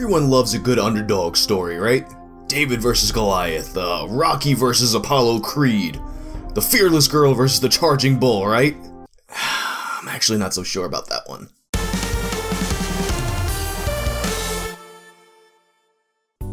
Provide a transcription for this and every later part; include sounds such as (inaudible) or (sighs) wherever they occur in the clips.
Everyone loves a good underdog story, right? David versus Goliath, uh, Rocky versus Apollo Creed, the fearless girl versus the charging bull, right? (sighs) I'm actually not so sure about that one.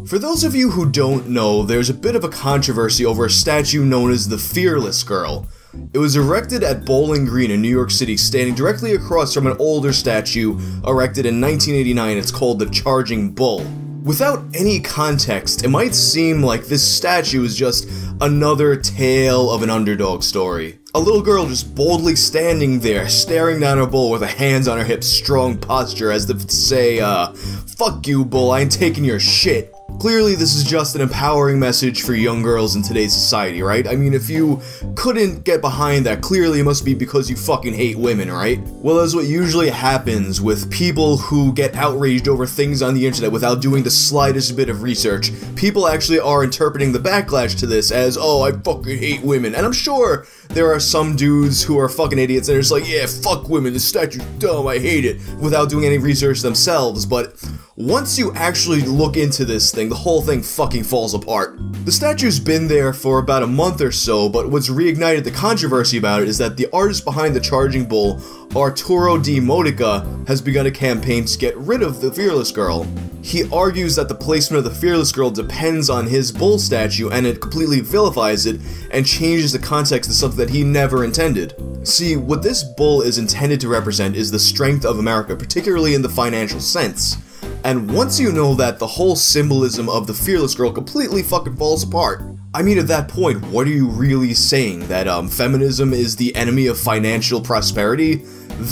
For those of you who don't know, there's a bit of a controversy over a statue known as the Fearless Girl. It was erected at Bowling Green in New York City, standing directly across from an older statue erected in 1989. It's called the Charging Bull. Without any context, it might seem like this statue is just another tale of an underdog story. A little girl just boldly standing there, staring down a bull with her hands on her hips, strong posture as if to say, uh, fuck you, bull, I ain't taking your shit. Clearly, this is just an empowering message for young girls in today's society, right? I mean, if you couldn't get behind that, clearly it must be because you fucking hate women, right? Well, that's what usually happens with people who get outraged over things on the internet without doing the slightest bit of research. People actually are interpreting the backlash to this as, oh, I fucking hate women. And I'm sure there are some dudes who are fucking idiots and are just like, yeah, fuck women, the statue's dumb, I hate it, without doing any research themselves, but once you actually look into this thing, the whole thing fucking falls apart. The statue's been there for about a month or so, but what's reignited the controversy about it is that the artist behind the Charging Bull, Arturo Di Modica, has begun a campaign to get rid of the Fearless Girl. He argues that the placement of the Fearless Girl depends on his bull statue and it completely vilifies it and changes the context to something that he never intended. See, what this bull is intended to represent is the strength of America, particularly in the financial sense. And once you know that, the whole symbolism of the Fearless Girl completely fucking falls apart. I mean, at that point, what are you really saying? That, um, feminism is the enemy of financial prosperity?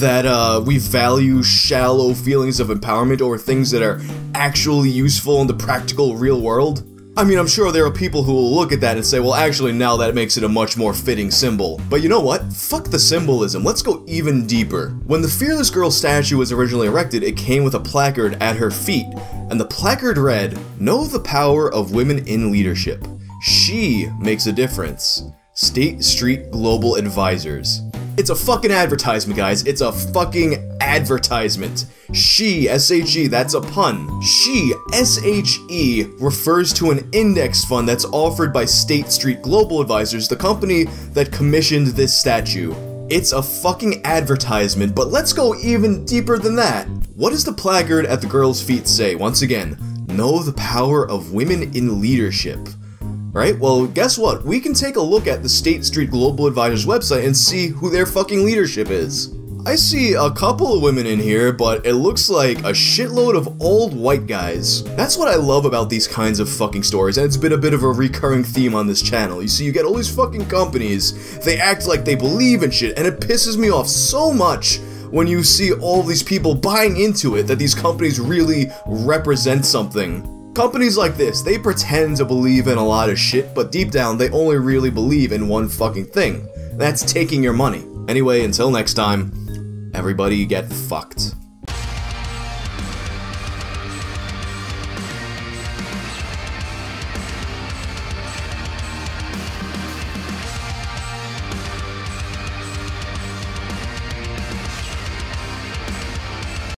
That, uh, we value shallow feelings of empowerment over things that are actually useful in the practical real world? I mean, I'm sure there are people who will look at that and say, well, actually, now that makes it a much more fitting symbol. But you know what? Fuck the symbolism. Let's go even deeper. When the Fearless Girl statue was originally erected, it came with a placard at her feet, and the placard read, Know the power of women in leadership. She makes a difference. State Street Global Advisors. It's a fucking advertisement, guys. It's a fucking advertisement. She, S-H-E, that's a pun. She, S-H-E, refers to an index fund that's offered by State Street Global Advisors, the company that commissioned this statue. It's a fucking advertisement, but let's go even deeper than that. What does the placard at the girl's feet say? Once again, know the power of women in leadership. Right? Well, guess what? We can take a look at the State Street Global Advisors website and see who their fucking leadership is. I see a couple of women in here, but it looks like a shitload of old white guys. That's what I love about these kinds of fucking stories, and it's been a bit of a recurring theme on this channel. You see, you get all these fucking companies, they act like they believe in shit, and it pisses me off so much when you see all these people buying into it that these companies really represent something. Companies like this, they pretend to believe in a lot of shit, but deep down, they only really believe in one fucking thing. That's taking your money. Anyway, until next time, everybody get fucked.